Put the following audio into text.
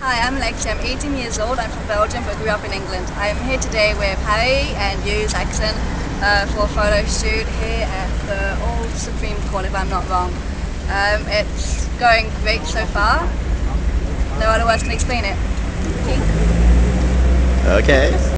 Hi, I'm Lexi. I'm 18 years old. I'm from Belgium but grew up in England. I'm here today with Harry and you, Zeckson, uh, for a photo shoot here at the Old Supreme Court, if I'm not wrong. Um, it's going great so far. No other words can explain it. Okay.